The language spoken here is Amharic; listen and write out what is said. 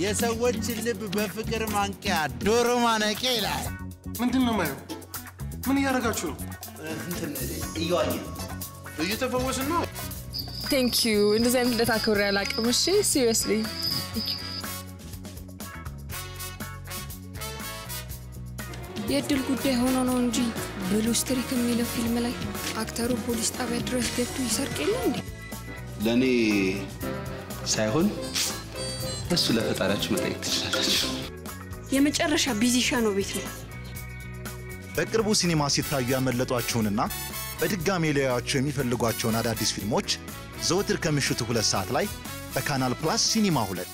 የሰዎችን ልብ በፍቅር ማንቂያ ዶሮ ማነቂያ ይላል። ምንድን ነው ማየው? ምን እያደረጋችሁ ነው? እየዋኘ እየተፈወስን ነው። Thank you። እንደዚህ አይነት ልደት አክብሬ አላውቅም። እሺ seriously የእድል ጉዳይ ሆኖ ነው እንጂ Blue Streak የሚለው ፊልም ላይ actor ኡ ፖሊስ ጣቢያ ድረስ ገብቶ ይሰርቅ የለ እንዴ? ለእኔ ሳይሆን እሱ ለፈጣሪያችሁ መጠየቅ ትችላላችሁ። የመጨረሻ ቢዚሻ ነው ቤት ነው። በቅርቡ ሲኒማ ሲታዩ ያመለጧችሁንና በድጋሜ ሊያዩአቸው የሚፈልጓቸውን አዳዲስ ፊልሞች ዘወትር ከምሽቱ ሁለት ሰዓት ላይ በካናል ፕላስ ሲኒማ ሁለት